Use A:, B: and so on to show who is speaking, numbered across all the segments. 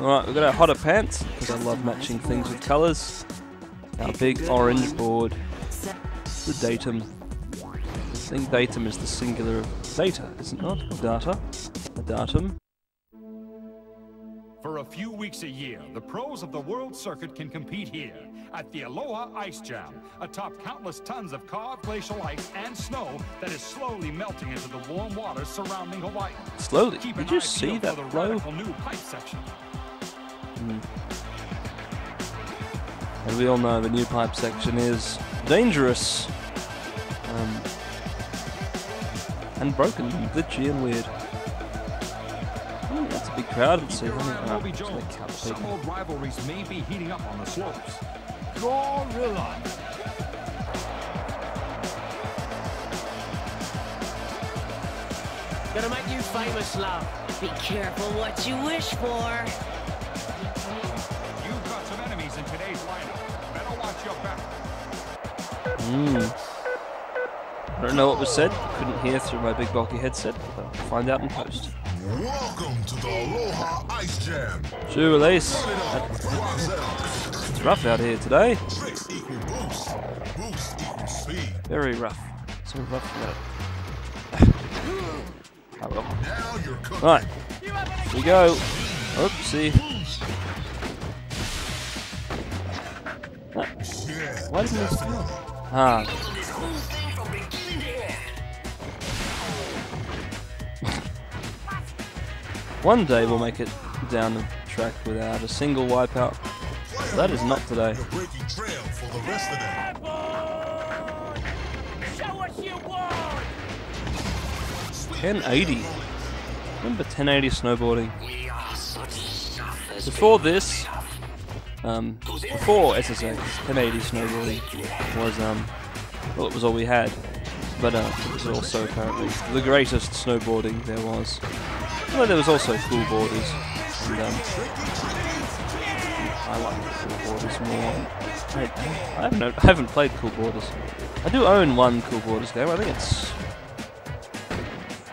A: Alright, we've got our hotter pants, because I love matching things with colours. Our big orange board. The datum. I think datum is the singular of data, is it not? Data. A datum.
B: For a few weeks a year, the pros of the World Circuit can compete here at the Aloha Ice Jam, atop countless tons of carved glacial ice and snow that is slowly melting into the warm waters surrounding Hawaii.
A: Slowly.
B: Keep
A: Did you see that flow?
B: new pipe section.
A: And we all know the new pipe section is dangerous. Um, and broken, glitchy and weird. That's a big crowd. Let's see.
B: Here
A: how many-
B: around
A: oh,
B: Moby Jones, some old rivalries may be heating up on the slopes. Gorilla!
C: Gonna make you famous, love. Be careful what you wish for.
A: Mm. I don't know what was said. Couldn't hear through my big bulky headset. But I'll find out in post.
D: Welcome to the Aloha Ice Jam.
A: Shoe release. It's rough out here today.
D: Boost. Boost.
A: Very rough. So rough that. oh well.
D: Now you're cooking.
A: Right. Here we go. Oopsie.
D: Yeah.
A: Why didn't this go? Ah. One day we'll make it down the track without a single wipeout. That is not today.
D: You're breaking trail for the rest of them.
C: Show us you want.
A: 1080. Remember 1080 snowboarding? Before this, um, before SSX, 1080 snowboarding was, um, well, it was all we had. But uh, it was also apparently the greatest snowboarding there was. Although there was also Cool Boarders. And, um, I like Cool Boarders more. I, I, haven't, I haven't played Cool Boarders. I do own one Cool Boarders game. I think it's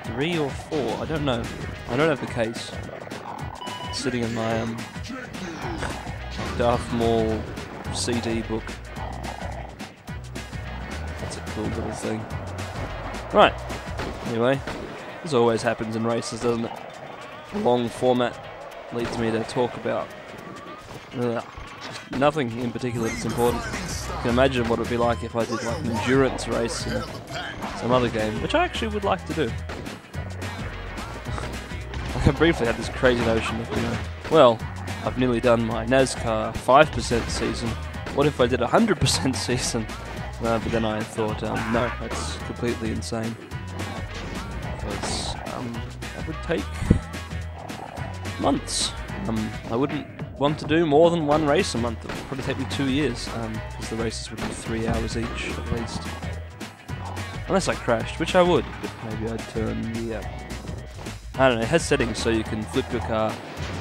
A: three or four. I don't know. I don't have the case. Sitting in my um, Darth Maul CD book. That's a cool little thing. Right. Anyway, this always happens in races, doesn't it? Long format leads me to talk about ugh, nothing in particular that's important. You can imagine what it would be like if I did like an endurance race in some other game, which I actually would like to do. I briefly had this crazy notion of, you know, well, I've nearly done my NASCAR 5% season. What if I did a 100% season? Uh, but then I thought, um, no, that's completely insane. Because um, that would take months. Um, I wouldn't want to do more than one race a month. It would probably take me two years, because the races would be three hours each at least. Unless I crashed, which I would, but maybe I'd turn the. Uh, I don't know, it has settings so you can flip your car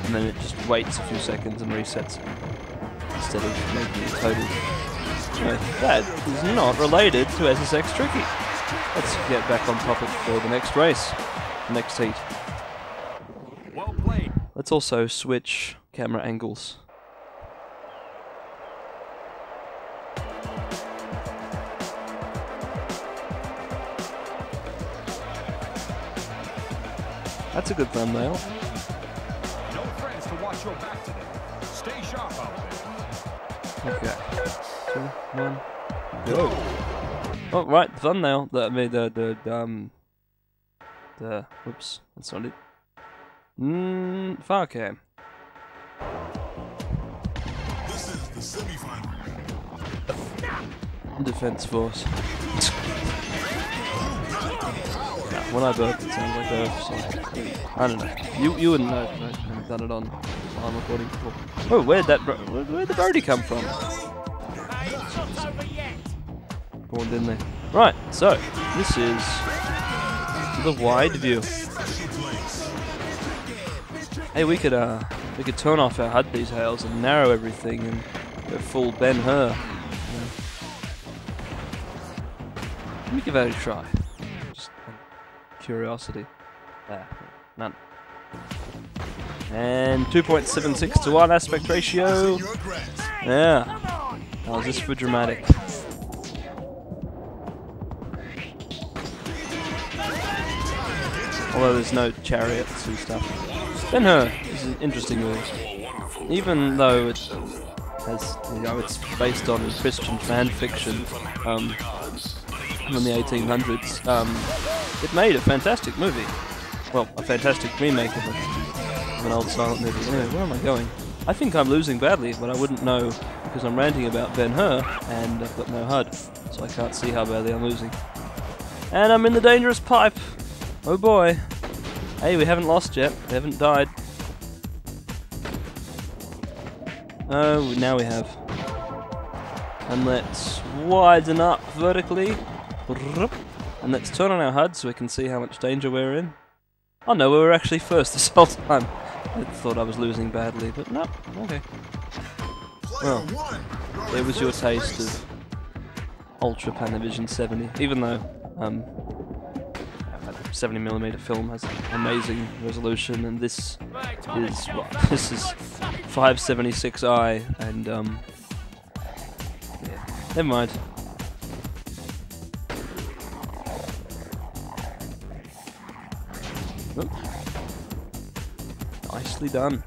A: and then it just waits a few seconds and resets it instead of making it total. That is not related to SSX Tricky. Let's get back on topic for the next race, the next heat.
B: Well played.
A: Let's also switch camera angles. That's a good thumbnail.
B: No friends to watch your back today. Stay sharp out there.
A: Okay. Two, one, go. Oh, right, thumbnail. That I mean, the, the, um, the, whoops, that's not it. Mmm, far cam.
D: This is the semifinal.
A: Defense Force. When I burp, it sounds like Earth, so I don't know. You you wouldn't know 'cause I haven't done it on I'm recording before. Oh, where'd that bro- where, where'd the birdie come from? Spawned in there. Right, so this is the wide view. Hey, we could uh we could turn off our HUD details and narrow everything and go full Ben Hur. Let me give that a try. Curiosity. There. None. And 2.76 to 1 aspect ratio. Yeah. How's this for dramatic? Although there's no chariots and stuff. Ben Hur is an interesting movie. Even though it has, you know, it's based on Christian fan fiction um, from the 1800s, um, it made a fantastic movie. Well, a fantastic remake of, a, of an old silent movie. Anyway, where am I going? I think I'm losing badly, but I wouldn't know because I'm ranting about Ben Hur and I've got no HUD, so I can't see how badly I'm losing. And I'm in the dangerous pipe. Oh boy. Hey, we haven't lost yet. We haven't died. Oh, now we have. And let's widen up vertically. And let's turn on our HUD so we can see how much danger we're in. Oh no, we were actually first this whole time. I thought I was losing badly, but no, okay. Well. There was your taste of Ultra Panavision 70, even though um, 70mm film has amazing resolution, and this is what this is 576i, and um, yeah, never mind. Nicely done.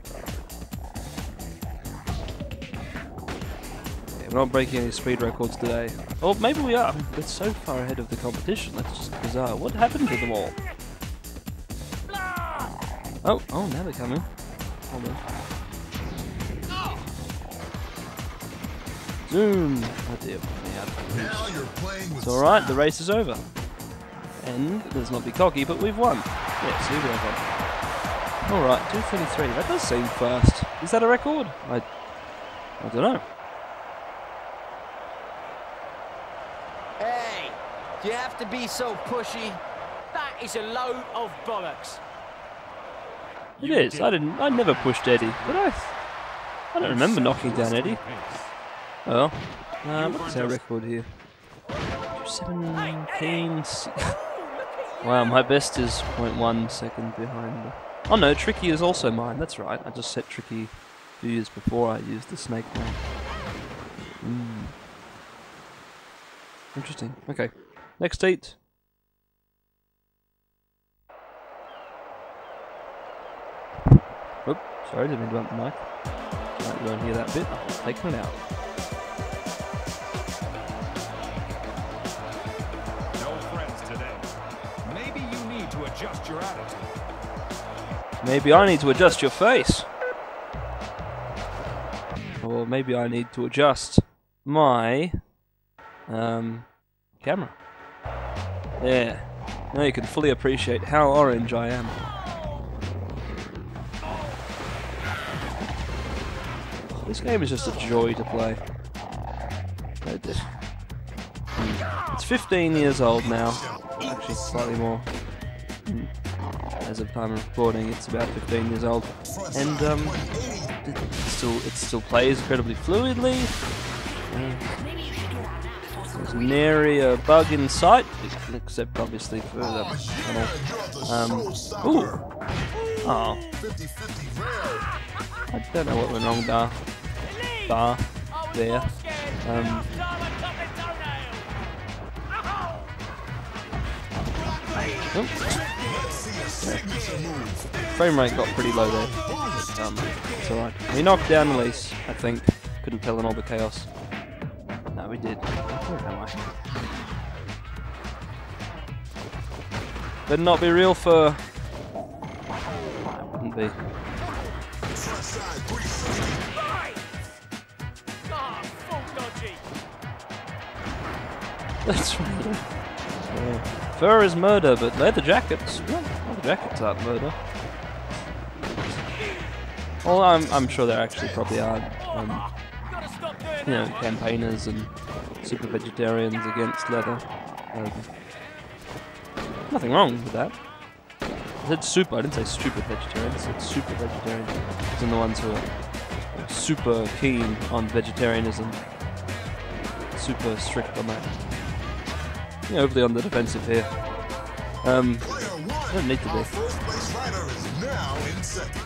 A: Okay, we're not breaking any speed records today. Or maybe we are. We're so far ahead of the competition. That's just bizarre. What happened to them all? Oh, oh, now they're coming. Hold on. Zoom. Oh dear. Yeah.
D: Now you're playing with
A: It's alright, the race is over. And let's not be cocky, but we've won. Yeah, see, we have won. Alright, 233. That does seem fast. Is that a record? I I don't know.
E: Hey, do you have to be so pushy? That is a load of bollocks.
A: It is. I didn't I never pushed Eddie, but I I don't remember knocking down Eddie. Oh. Uh, what's our record here? 17 Wow, my best is 0.1 second behind. Oh no, Tricky is also mine. That's right. I just set Tricky two years before I used the snake name. Mm. Interesting. Okay. Next heat. Oop, sorry, didn't mean to bump the mic. Right, you won't hear that bit. I've taken it out.
B: No friends today. Maybe you need to adjust your attitude.
A: Maybe I need to adjust your face. Or maybe I need to adjust my um, camera. There. Now you can fully appreciate how orange I am. This game is just a joy to play. It- it- It's 15 years old now. Actually, slightly more. As of time of recording, it's about 15 years old, and um, it still it still plays incredibly fluidly. There's nary a bug in sight, except obviously for the tunnel. Um, ooh, oh,
D: 50-50.
A: I don't know what went wrong there. There. Um, oop.
D: Let's see a signature move.
A: Frame rate got pretty low there. But, um, it's alright. We knocked down Elise, I think. Couldn't tell in all the chaos. No, we did. Where am I? Better not be real fur. No, it wouldn't be.
D: Front side 360.
E: Full dodgy.
A: That's right. Yeah. Fur is murder, but leather jackets. Well, leather jackets aren't murder. Well, I'm, I'm sure there actually probably are, um, you know, campaigners and super vegetarians against leather. Um, nothing wrong with that. I said super, I didn't say stupid vegetarians, I said super vegetarians. In the ones who are super keen on vegetarianism, super strict on that. You know, overly on the defensive here. Um,
D: one.
A: don't need to be.
D: First place rider is now in second.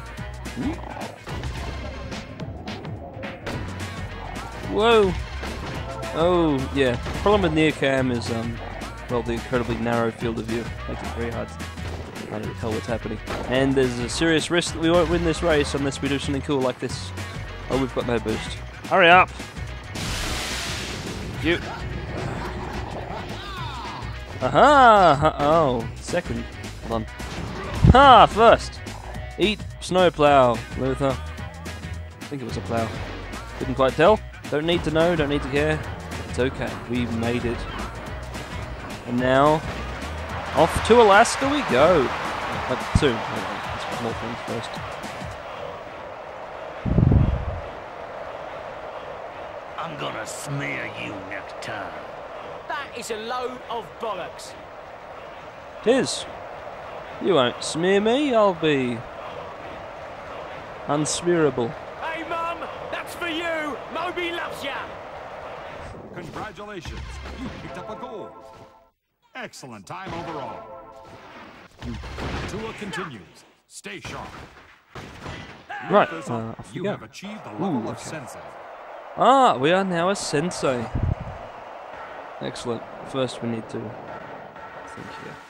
A: Whoa! Oh, yeah. Problem with near cam is, um, well, the incredibly narrow field of view makes it very hard to kind of tell what's happening. And there's a serious risk that we won't win this race unless we do something cool like this. Oh, we've got no boost. Hurry up! You. Uh-huh. Aha! ha- Oh, second. Hold on. Ha! First! Eat snowplow, Luther. I think it was a plow. Couldn't quite tell. Don't need to know, don't need to care. It's okay. We made it. And now, off to Alaska we go. But. Anyway, let's more things first.
F: I'm gonna smear you next time.
E: That is a load of bollocks.
A: Tis. You won't smear me, I'll be unsmearable.
E: Hey, Mum, that's for you. Moby loves ya.
B: Congratulations, you picked up a goal. Excellent time overall. Tour continues. Stay sharp.
A: Right, uh, off we
B: you
A: go.
B: have achieved the level
A: Ooh,
B: of sensei.
A: Ah, we are now a sensei. Excellent. First, we need to think here.